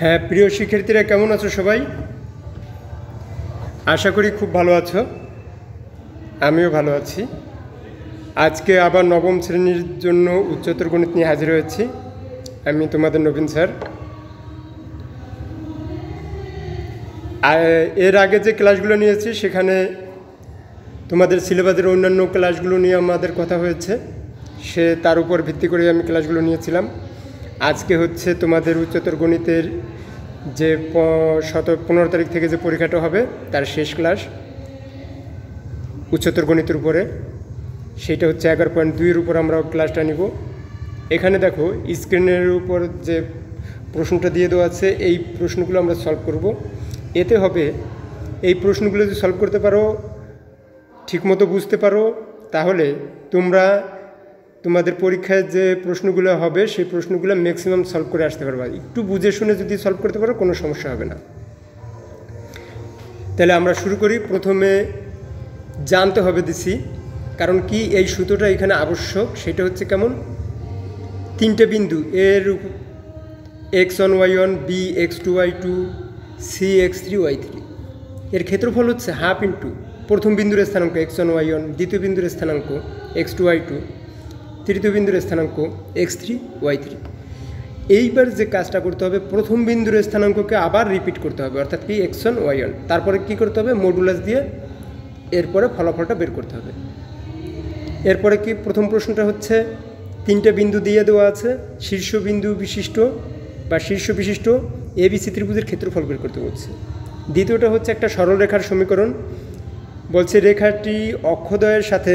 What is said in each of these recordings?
হ্যাঁ প্রিয় শিক্ষার্থীরা, কেমন আছো সবাই? আশা করি খুব ভালো আছো। আমিও ভালো আছি। আজকে আবার নবম শ্রেণির জন্য উচ্চতর গণিত নিয়ে হাজির হয়েছি। আমি তোমাদের নবীন স্যার। এর আগে যে ক্লাসগুলো নিয়েছি, সেখানে তোমাদের সিলেবাসের অন্যান্য ক্লাসগুলো নিয়ে আমাদের কথা হয়েছে। সে তার উপর ভিত্তি করে আমি ক্লাসগুলো নিয়েছিলাম। আজকে হচ্ছে তোমাদের উচ্চতর গণিতের যে শত, পনেরো তারিখ থেকে যে পরীক্ষাটা হবে, তার শেষ ক্লাস উচ্চতর গণিতের উপরে। সেটা হচ্ছে এগারো পয়েন্ট দুইয়ের উপর আমরা ক্লাসটা নিব। এখানে দেখো স্ক্রিনের উপর যে প্রশ্নটা দিয়ে দেওয়া আছে, এই প্রশ্নগুলো আমরা সলভ করব। এতে হবে, এই প্রশ্নগুলো যদি সলভ করতে পারো, ঠিকমতো বুঝতে পারো, তাহলে তোমরা তোমাদের পরীক্ষায় যে প্রশ্নগুলো হবে, সেই প্রশ্নগুলো ম্যাক্সিমাম সলভ করে আসতে পারবা। একটু বুঝে শুনে যদি সলভ করতে পারো, কোনো সমস্যা হবে না। তাহলে আমরা শুরু করি। প্রথমে জানতে হবে দিছি, কারণ কি এই সুতোটা এখানে আবশ্যক, সেটা হচ্ছে কেমন? তিনটে বিন্দু এর X one Y one B X two Y two C X three Y three এর ক্ষেত্রফল হচ্ছে হাফ ইন্টু প্রথম বিন্দুর স্থানাঙ্ক এক্স ওয়ান ওয়াই ওয়ান দ্বিতীয় বিন্দুর স্থানাঙ্ক এক্স টু ওয়াই টু তৃতীয় বিন্দুর স্থানাঙ্ক এক্স থ্রি, ওয়াই থ্রি। এইবার যে কাজটা করতে হবে, প্রথম বিন্দুর স্থানাঙ্ককে আবার রিপিট করতে হবে, অর্থাৎ কি, এক্স ওয়ান, ওয়াই ওয়ান। তারপরে কী করতে হবে মডুলাস দিয়ে এরপরে ফলাফলটা বের করতে হবে। এরপরে কি, প্রথম প্রশ্নটা হচ্ছে, তিনটে বিন্দু দিয়ে দেওয়া আছে শীর্ষবিন্দু বিশিষ্ট বা শীর্ষ বিশিষ্ট এবিসি ত্রিভুজের ক্ষেত্রফল বের করতে বলছে। দ্বিতীয়টা হচ্ছে একটা সরল রেখার সমীকরণ। বলছে, রেখাটি অক্ষদয়ের সাথে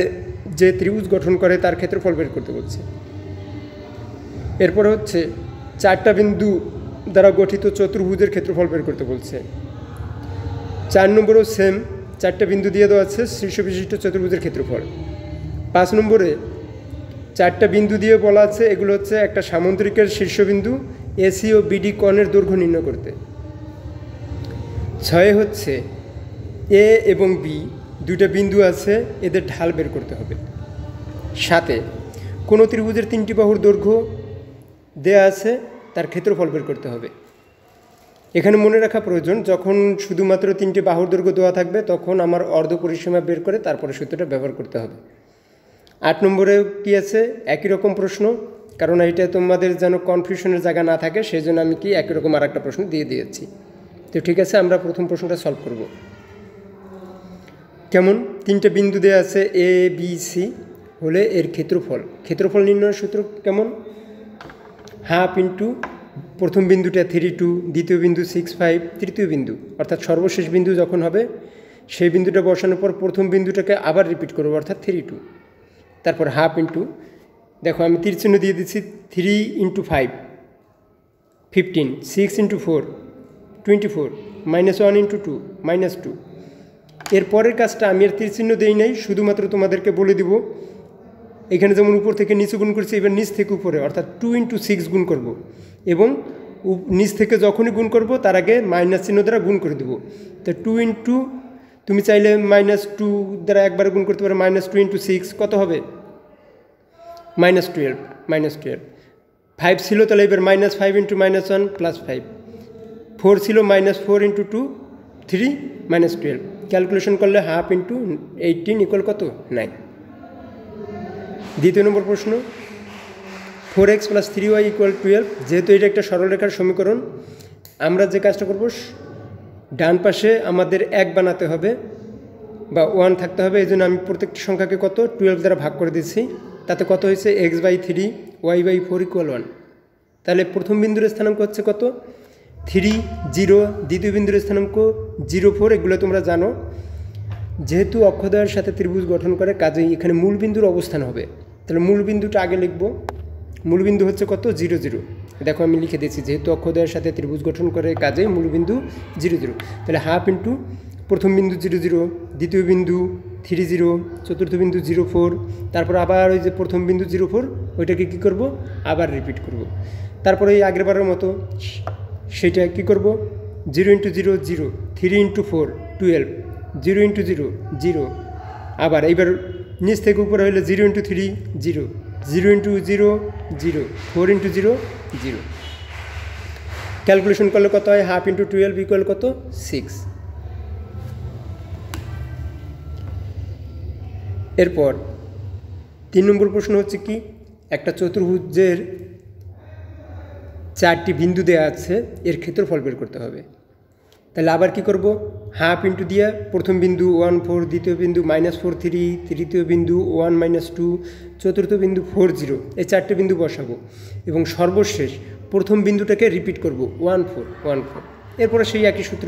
যে ত্রিভুজ গঠন করে তার ক্ষেত্রফল বের করতে বলছে। এরপরে হচ্ছে, চারটা বিন্দু দ্বারা গঠিত চতুর্ভুজের ক্ষেত্রফল বের করতে বলছে। চার নম্বরও সেম চারটা বিন্দু দিয়ে দেওয়া আছে শীর্ষ বিশিষ্ট চতুর্ভুজের ক্ষেত্রফল। পাঁচ নম্বরে চারটা বিন্দু দিয়ে বলা আছে, এগুলো হচ্ছে একটা সামুদ্রিকের শীর্ষবিন্দু এসি ও বিডি কণের দৈর্ঘ্য নির্ণয় করতে। ছয় হচ্ছে এ এবং বি দুইটা বিন্দু আছে, এদের ঢাল বের করতে হবে। সাথে কোনো ত্রিভুজের তিনটি বাহুর দৈর্ঘ্য দেয়া আছে, তার ক্ষেত্রফল বের করতে হবে। এখানে মনে রাখা প্রয়োজন, যখন শুধুমাত্র তিনটি বাহুর দৈর্ঘ্য দেওয়া থাকবে, তখন আমার অর্ধ পরিসীমা বের করে তারপরে সূত্রটা ব্যবহার করতে হবে। আট নম্বরে কি আছে? একই রকম প্রশ্ন, কারণ এইটা তোমাদের যেন কনফিউশনের জায়গা না থাকে সেই জন্য আমি কি একই রকম আর একটা প্রশ্ন দিয়ে দিয়েছি। তো ঠিক আছে, আমরা প্রথম প্রশ্নটা সলভ করব। কেমন? তিনটে বিন্দু দেওয়া আছে এ বি সি হলে এর ক্ষেত্রফল। ক্ষেত্রফল নির্ণয়ের সূত্র কেমন? হাফ ইন্টু প্রথম বিন্দুটা থ্রি টু দ্বিতীয় বিন্দু সিক্স ফাইভ তৃতীয় বিন্দু। অর্থাৎ সর্বশেষ বিন্দু যখন হবে, সেই বিন্দুটা বসানোর পর প্রথম বিন্দুটাকে আবার রিপিট করব, অর্থাৎ থ্রি টু তারপর হাফ ইন্টু দেখো আমি তীর চিহ্ন দিয়ে দিচ্ছি three into five fifteen six into four twenty four minus one into two minus two এর পরের কাজটা আমি আর তীর চিহ্ন দেই নাই, শুধুমাত্র তোমাদেরকে বলে দিব। এখানে যেমন উপর থেকে নিচে গুণ করছি, এবার নিচ থেকে উপরে, অর্থাৎ টু ইন্টু সিক্স গুণ করব। এবং নিচ থেকে যখনই গুণ করব, তার আগে মাইনাস চিহ্ন দ্বারা গুণ করে দেবো। তো টু ইন্টু তুমি চাইলে মাইনাস টু দ্বারা একবার গুণ করতে পারো মাইনাস টু ইন্টু সিক্স কত হবে? Minus twelve minus twelve five ছিল তাহলে এবার minus five into minus one plus five four ছিল minus four into two three minus twelve calculation করলে হাফ ইন্টু এইটিন ইকুয়াল কত? নাইন দ্বিতীয় নম্বর প্রশ্ন four X plus three Y equal twelve যেহেতু এটা একটা সরলরেখার সমীকরণ, আমরা যে কাজটা করব, ডান পাশে আমাদের এক বানাতে হবে বা ওয়ান থাকতে হবে, এই জন্য আমি প্রত্যেকটি সংখ্যাকে কত? টুয়েলভ দ্বারা ভাগ করে দিচ্ছি তাতে কত হয়েছে? X by three Y by four equal one তাহলে প্রথম বিন্দুর স্থানাঙ্ক হচ্ছে কত? থ্রি জিরো দ্বিতীয় বিন্দুর স্থানাঙ্ক জিরো ফোর, এগুলো তোমরা জানো। যেহেতু অক্ষদয়ের সাথে ত্রিভুজ গঠন করে, কাজেই এখানে মূল বিন্দুর অবস্থান হবে। তাহলে মূল বিন্দুটা আগে লিখব। মূল বিন্দু হচ্ছে কত? Zero zero. দেখো, আমি লিখে দিয়েছি, যেহেতু অক্ষদয়ের সাথে ত্রিভুজ গঠন করে, কাজেই মূল বিন্দু জিরো জিরো। তাহলে হাফ ইন্টু প্রথম বিন্দু জিরো জিরো, দ্বিতীয় বিন্দু থ্রি জিরো, চতুর্থ বিন্দু জিরো ফোর, তারপর আবার ওই যে প্রথম বিন্দু জিরো ফোর, ওইটাকে কী করব? আবার রিপিট করব। তারপরে এই আগেরবারের মতো সেটা কী করব? Zero into zero zero, three into four, twelve, zero into zero zero. আবার এইবার নিচ থেকে উপরে হলে zero into three, zero zero into zero zero, four into zero zero. Calculation করলে কত হয়? হাফ ইন্টু টুয়েলভ ইকুয়াল কত? সিক্স। এরপর তিন নম্বর প্রশ্ন হচ্ছে কি? একটা চতুর্ভুজের চারটি বিন্দু দেওয়া আছে, এর ক্ষেত্রফল বের করতে হবে। তাহলে আবার কি করব? হাফ ইন্টু দিয়ে প্রথম বিন্দু ওয়ান ফোর, দ্বিতীয় বিন্দু মাইনাস ফোর থ্রি, তৃতীয় বিন্দু ওয়ান মাইনাস টু, চতুর্থ বিন্দু ফোর জিরো, এই চারটে বিন্দু বসাবো। এবং সর্বশেষ প্রথম বিন্দুটাকে রিপিট করব, ওয়ান ফোর ওয়ান ফোর। এরপরে সেই একই সূত্র,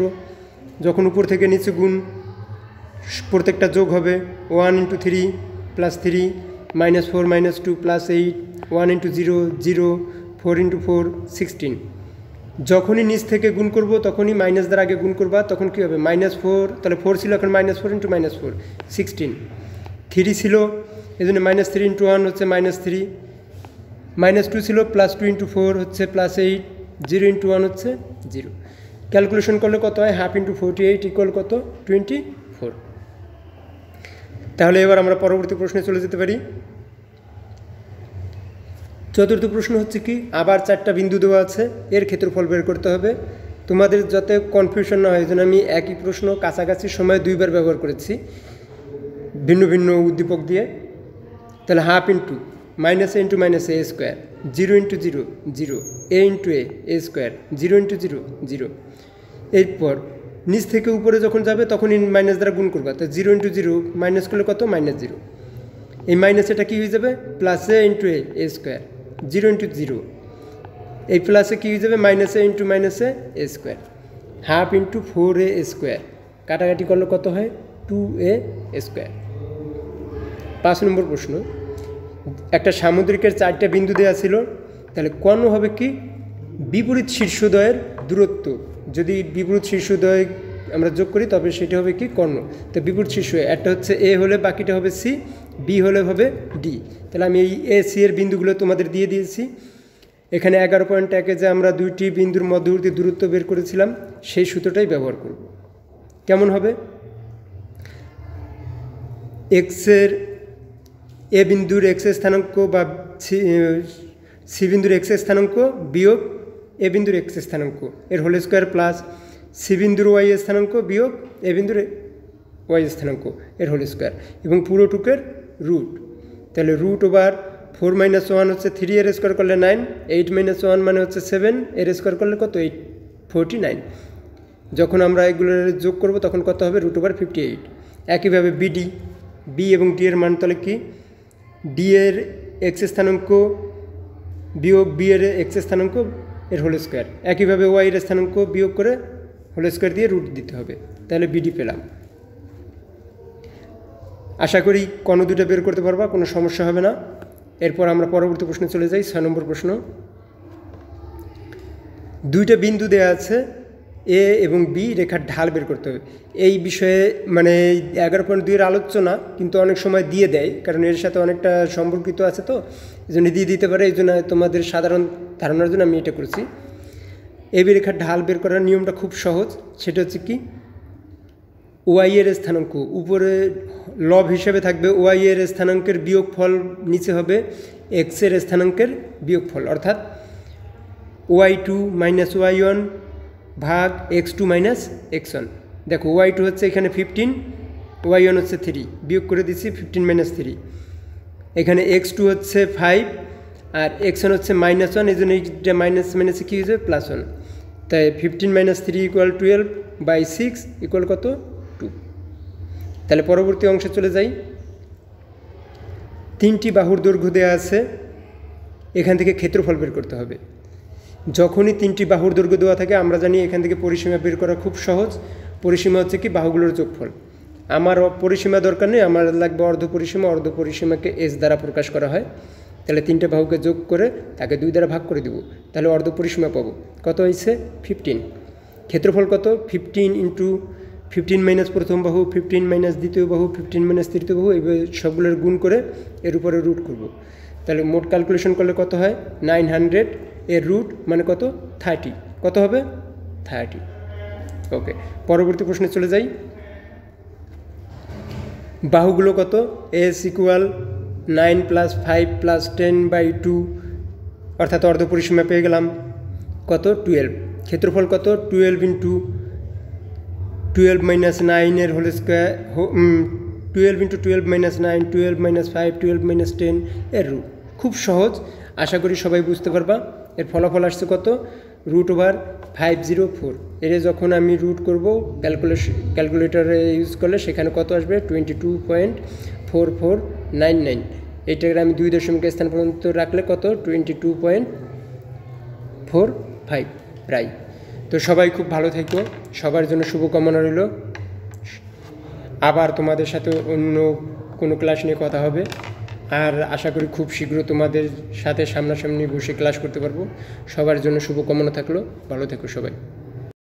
যখন উপর থেকে নিচে গুণ, প্রত্যেকটা যোগ হবে, one into three plus three minus four minus two plus eight, one into zero zero four into four sixteen. যখনই নিচ থেকে গুণ করব, তখনই মাইনাস দ্বারা আগে গুণ করবা, তখন কী হবে? মাইনাস ফোর তাহলে ফোর ছিল এখন minus four into minus four sixteen three ছিল এই জন্য মাইনাস থ্রি ইন্টু ওয়ান হচ্ছে মাইনাস থ্রি মাইনাস টু ছিল প্লাস টু ইন্টু ফোর হচ্ছে plus eight zero into one হচ্ছে জিরো ক্যালকুলেশন করলে কত হয়? Half into forty eight equal কত? টোয়েন্টি ফোর তাহলে এবার আমরা পরবর্তী প্রশ্নে চলে যেতে পারি। চতুর্থ প্রশ্ন হচ্ছে কি, আবার চারটা বিন্দু দেওয়া আছে, এর ক্ষেত্রফল বের করতে হবে। তোমাদের যাতে কনফিউশন না হয় জন্য আমি একই প্রশ্ন কাছাকাছি সময় দুইবার ব্যবহার করেছি, ভিন্ন ভিন্ন উদ্দীপক দিয়ে। তাহলে half into minus A into minus A square zero into zero zero A into A A square zero into zero zero এরপর, নিচ থেকে উপরে যখন যাবে, তখনই মাইনাস দ্বারা গুণ করবা। তো জিরো ইন্টু জিরো মাইনাস করলে কত? মাইনাস জিরো এই মাইনাস এটা কী হয়ে যাবে? Plus A into A A square zero into zero. এই প্লাসে কী হয়ে যাবে? Minus into minus A square half into four A square কাটাকাটি করলে কত হয়? টু এ স্কোয়ার পাঁচ নম্বর প্রশ্ন। একটা সামুদ্রিকের চারটা বিন্দু দেওয়া ছিল। তাহলে কর্ণ হবে কি? বিপরীত শীর্ষদয়ের দূরত্ব। যদি বিপরীত শীর্ষদয় আমরা যোগ করি, তবে সেটা হবে কি? কর্ণ। তো বিপরীত শীর্ষ একটা হচ্ছে এ হলে বাকিটা হবে সি বি হলে হবে ডি তাহলে আমি এই এ সি এর বিন্দুগুলো তোমাদের দিয়ে দিয়েছি। এখানে এগারো পয়েন্ট একে যে আমরা দুইটি বিন্দুর মধ্যবর্তী দূরত্ব বের করেছিলাম, সেই সূত্রটাই ব্যবহার করব। কেমন হবে? এক্সের এ বিন্দুর এক্স স্থানাঙ্ক বা সি বিন্দুর এক্স স্থানাঙ্ক বিয়োগ এ বিন্দুর এক্স স্থানাঙ্ক। এর হোল স্কোয়ার প্লাস সি বিন্দুর ওয়াই স্থানাঙ্ক বিয়োগ এ বিন্দুর ওয়াই স্থানাঙ্ক, এর হোল স্কোয়ার এবং পুরোটুকের রুট তাহলে root over four minus one হচ্ছে থ্রি এর স্কোয়ার করলে নাইন এইট মাইনাস ওয়ান মানে হচ্ছে সেভেন এর স্কোয়ার করলে কত? এইট ফোরটি নাইন যখন আমরা এগুলোর যোগ করব, তখন কত হবে? রুট ওভার ফিফটি এইট একইভাবে বিডি বি এবং ডি এর মান তাহলে কি? ডি এর এক্স স্থানাঙ্ক বিয়োগ বি এর এক্স স্থানাঙ্ক এর হোল স্কোয়ার একইভাবে ওয়াই এর স্থানাঙ্ক বিয়োগ করে হোল স্কোয়ার দিয়ে রুট দিতে হবে। তাহলে বিডি পেলাম। আশা করি কোনো দুটো বের করতে পারবা, কোনো সমস্যা হবে না। এরপর আমরা পরবর্তী প্রশ্নে চলে যাই, ছয় নম্বর প্রশ্ন। দুইটা বিন্দু দেওয়া আছে, এ এবং বি রেখার ঢাল বের করতে হবে। এই বিষয়ে মানে এগারো পয়েন্ট দুইয়ের আলোচনা কিন্তু অনেক সময় দিয়ে দেয়, কারণ এর সাথে অনেকটা সম্পর্কিত আছে তো এই জন্য দিয়ে দিতে পারে এই জন্য তোমাদের সাধারণ ধারণার জন্য আমি এটা করেছি। এ বি রেখার ঢাল বের করার নিয়মটা খুব সহজ, সেটা হচ্ছে কি ওয়াই এর স্থানাঙ্ক, উপরে লব হিসেবে থাকবে ওয়াই এর স্থানাঙ্কের বিয়োগ ফল নিচে হবে এক্সের স্থানাঙ্কের বিয়োগ ফল অর্থাৎ Y two minus Y one ভাগ X two minus X one. দেখো, ওয়াই টু হচ্ছে এখানে ফিফটিন, ওয়াই ওয়ান হচ্ছে থ্রি, বিয়োগ করে দিচ্ছি ফিফটিন মাইনাস থ্রি। এখানে এক্স টু হচ্ছে ফাইভ আর এক্স ওয়ান হচ্ছে মাইনাস ওয়ান, এই জন্য এইটা মাইনাস মাইনাসে কী হয়েছে প্লাস ওয়ান। তাই fifteen minus three equal twelve by six equal কত? তাহলে পরবর্তী অংশে চলে যাই। তিনটি বাহুর দৈর্ঘ্য দেওয়া আছে, এখান থেকে ক্ষেত্রফল বের করতে হবে। যখনই তিনটি বাহুর দৈর্ঘ্য দেওয়া থাকে, আমরা জানি এখান থেকে পরিসীমা বের করা খুব সহজ। পরিসীমা হচ্ছে কি? বাহুগুলোর যোগফল। আমার পরিসীমা দরকার নেই, আমার লাগবে অর্ধ পরিসীমা, অর্ধ পরিসীমাকে এস দ্বারা প্রকাশ করা হয়। তাহলে তিনটে বাহুকে যোগ করে তাকে দুই দ্বারা ভাগ করে দেবো। তাহলে অর্ধ পরিসীমা পাবো। কত হয়েছে? ফিফটিন ক্ষেত্রফল কত? ফিফটিন ইন্টু ফিফটিন মাইনাস প্রথম বাহু ফিফটিন মাইনাস দ্বিতীয় বাহু ফিফটিন মাইনাস তৃতীয় বাহু, এইভাবে সবগুলোর গুণ করে এর উপরে রুট করব। তাহলে মোট ক্যালকুলেশন করলে কত হয়? নাইন হান্ড্রেড এর রুট মানে কত? থার্টি কত হবে? থার্টি ওকে পরবর্তী প্রশ্নে চলে যাই। বাহুগুলো কত? S equal nine plus five plus ten by two অর্থাৎ অর্ধ পরিসীমা পেয়ে গেলাম। কত? টুয়েলভ ক্ষেত্রফল কত? টুয়েলভ ইন্টু টুয়েলভ মাইনাস নাইনের whole square twelve into twelve minus nine twelve minus five twelve minus ten এর রুট খুব সহজ, আশা করি সবাই বুঝতে পারবা। এর ফলাফল আসছে কত? Root over five zero four এর যখন আমি রুট করব ক্যালকুলেশন ক্যালকুলেটারে ইউজ করলে সেখানে কত আসবে? Twenty two point four four nine nine এইটাকে আমি দুই দশমিক স্থান পর্যন্ত রাখলে কত? Twenty two point four five প্রায় তো সবাই খুব ভালো থেকো। সবার জন্য শুভকামনা রইল। আবার তোমাদের সাথে অন্য কোনো ক্লাস নিয়ে কথা হবে। আর আশা করি খুব শীঘ্র তোমাদের সাথে সামনাসামনি বসে ক্লাস করতে পারব। সবার জন্য শুভকামনা থাকল। ভালো থেকো সবাই।